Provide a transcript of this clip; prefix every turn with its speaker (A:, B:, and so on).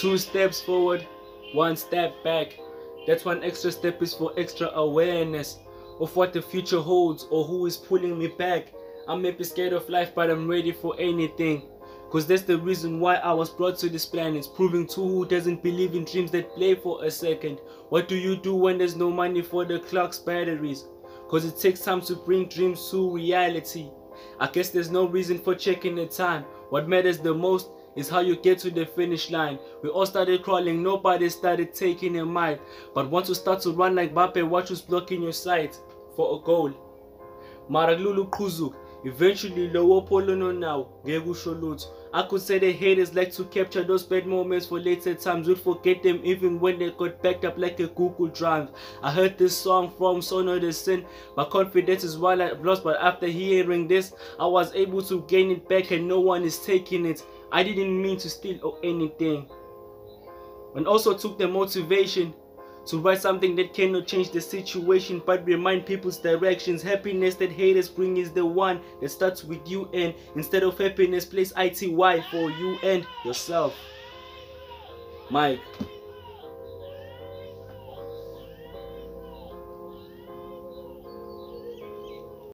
A: Two steps forward, one step back. That one extra step is for extra awareness of what the future holds or who is pulling me back. I may be scared of life, but I'm ready for anything. Cause that's the reason why I was brought to this planet, proving to who doesn't believe in dreams that play for a second. What do you do when there's no money for the clock's batteries? Cause it takes time to bring dreams to reality. I guess there's no reason for checking the time. What matters the most is how you get to the finish line. We all started crawling, nobody started taking a mile. But once you start to run like Bape, watch who's blocking your sight for a goal. Maraglulu Kuzuk, eventually lower Polono now, Gegusho Lutz. I could say the haters like to capture those bad moments for later times. We'd forget them even when they got backed up like a Google Drive. I heard this song from Isono the Sin. My confidence is while I've lost, but after hearing this, I was able to gain it back and no one is taking it. I didn't mean to steal or anything. And also took the motivation to write something that cannot change the situation but remind people's directions. Happiness that haters bring is the one that starts with you and instead of happiness, place ITY for you and yourself. Mike.